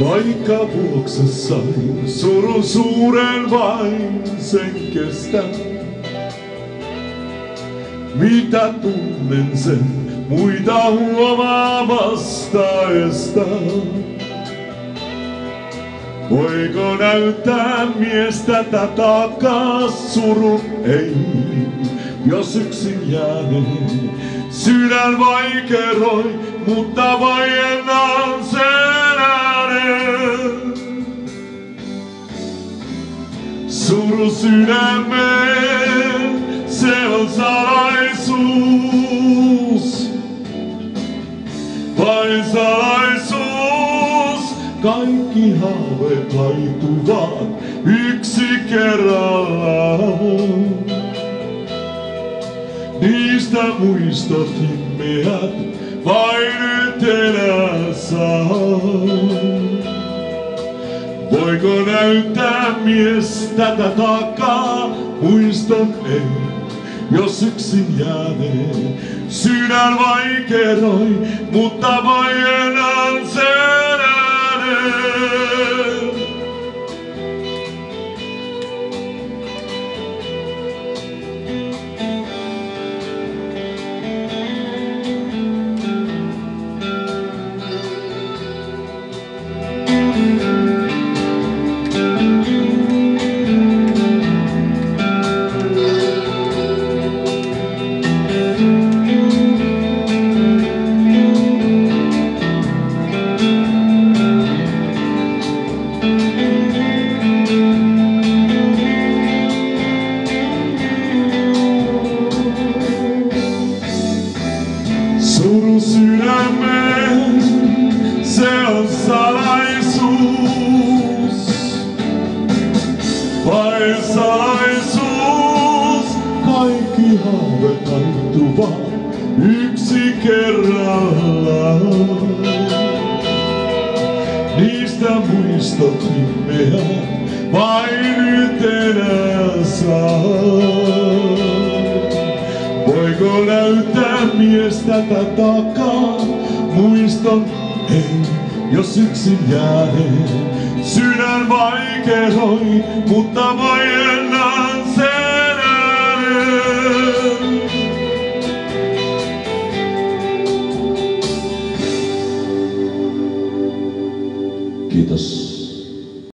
Vaikka vuoksessani surun suuren vain sen kestä. Mitä tunnen sen muita huomaamasta estä. Voiko näyttää miestä tätä surun? Ei, jos yksin jääneen sydän vaikeroi, mutta vaiennan Suru sydämeen, se on salaisuus. Vain salaisuus, kaikki haaveet haituvat yksi kerrallaan. Niistä muistot himmeät vain nyt enää saa. Voiko näyttää mies tätä takaa? Muiston ei, jos yksin jääneen. Sydän vaikeroi, mutta vaiennan sen Vain salaisuus, kaikki haaveet taittuvat yksi kerrallaan. Niistä muistot himmeät vain nyt enää saa. Voiko näyttää miestä tätä takaa? Muiston ei, jos yksin jääneen vaikea soi, mutta vain sen ääneen. Kiitos.